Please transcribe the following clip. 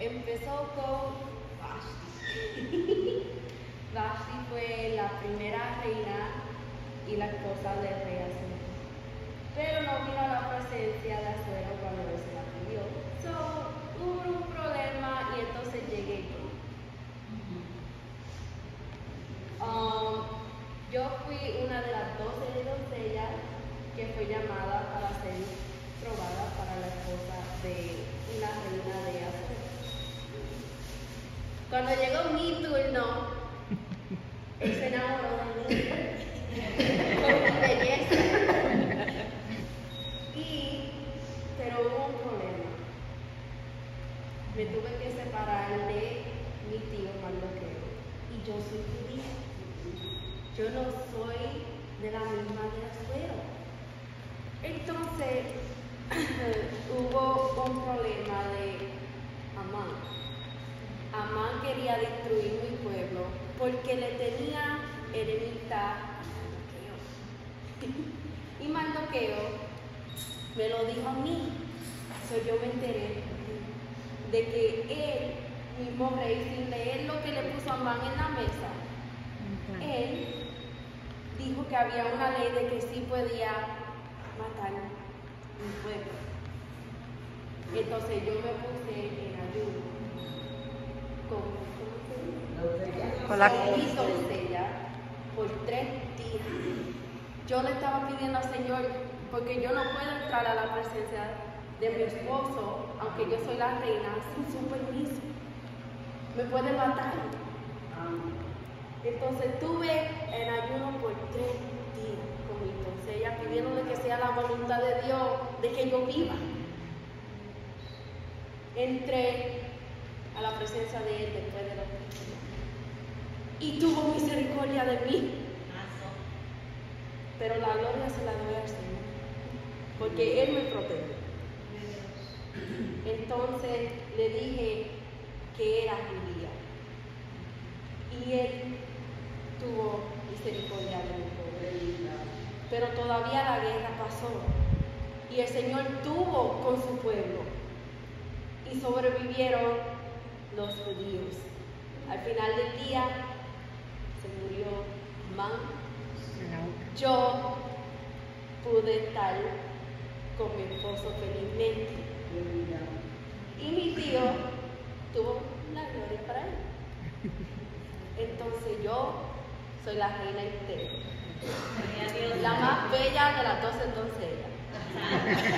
Empezó con Vashti. Vashti fue la primera reina y la esposa del rey Azuero. Pero no vino a la presencia de Azuero cuando él se la pidió. So, hubo un problema y entonces llegué yo. Um, yo fui una de las doce doncellas que fue llamada para ser probada para la esposa de una reina de Azuero. Cuando llegó mi turno, él se enamoró de mí mi belleza. Y, pero hubo un problema. Me tuve que separar de mi tío Mardoqueo. Y yo soy judía. Yo no soy de la misma de. Entonces, hubo un problema de Amán. Quería destruir mi pueblo porque le tenía enemistad a Mardoqueo. y Mardoqueo me lo dijo a mí. So, yo me enteré de que él, mismo rey, sin leer lo que le puso Amán en la mesa, él dijo que había una ley de que sí podía matar mi pueblo. Entonces yo me puse en ayuno con. Con la- Con mi doncella por tres días. Yo le estaba pidiendo al Señor, porque yo no puedo entrar a la presencia de mi esposo, aunque yo soy la reina, sin su permiso. Me puede matar. Entonces estuve en ayuno por tres días con mi doncella, pidiéndole que sea la voluntad de Dios de que yo viva. Entré a la presencia de Él después de los. Y tuvo misericordia de mí. Pero la gloria se la doy al Señor, porque Él me protege. Entonces le dije que era judía. Y Él tuvo misericordia de mi pueblo. Pero todavía la guerra pasó. Y el Señor tuvo con su pueblo. Y sobrevivieron los judíos. Al final del día se murió Amán yo pude estar con mi esposo felizmente. Y mi tío tuvo la gloria para él. Entonces yo soy la reina entera. La más bella de las doce doncellas.